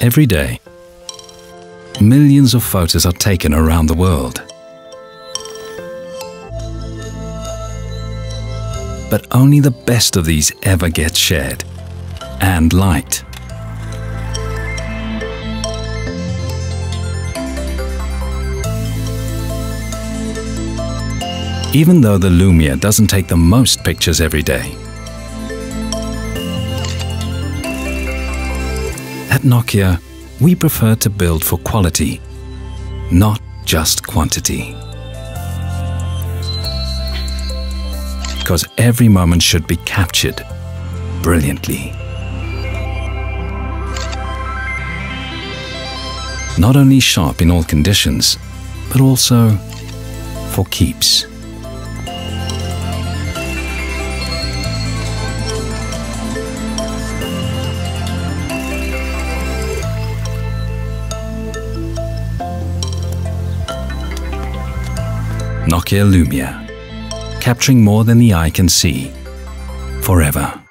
every day. Millions of photos are taken around the world. But only the best of these ever get shared and liked. Even though the Lumia doesn't take the most pictures every day, Nokia, we prefer to build for quality, not just quantity. Because every moment should be captured brilliantly. Not only sharp in all conditions, but also for keeps. Nokia Lumia, capturing more than the eye can see, forever.